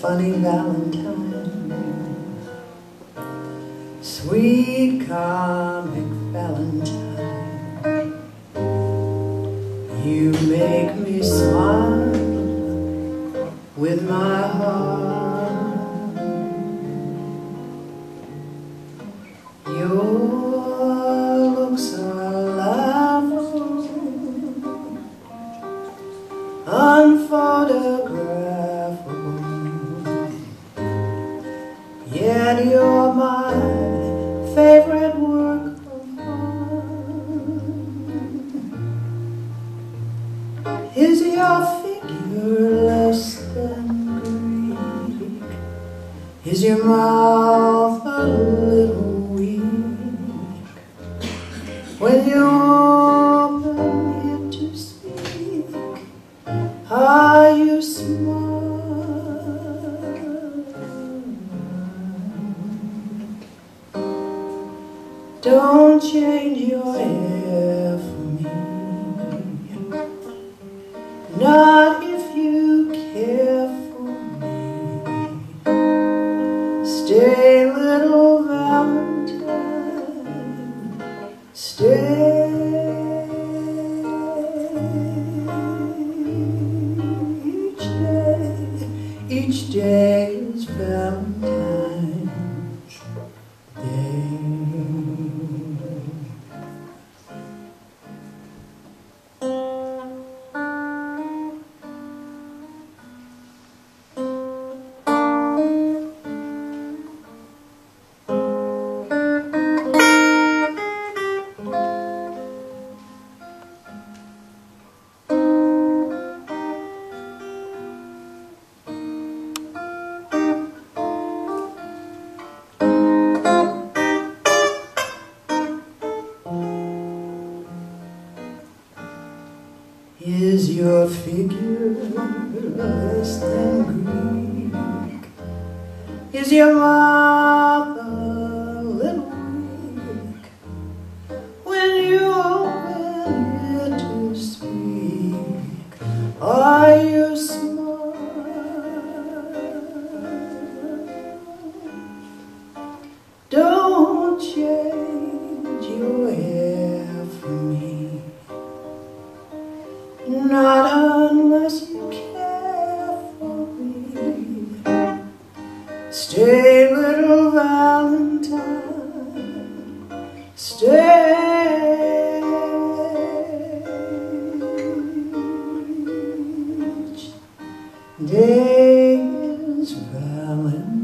funny valentine. Sweet comic valentine. You make me smile with my heart. Yet you're my favorite work of art. Is your figure less than Greek? Is your mouth a little weak? When you Don't change your hair for me. Not if you care for me. Stay, little Valentine. Stay. Each day, each day Is your figure less than Greek? Is your mouth a little weak? When you open it to speak, are you smart? Don't change Not unless you care for me. Stay, little Valentine. Stay. Day is Valentine.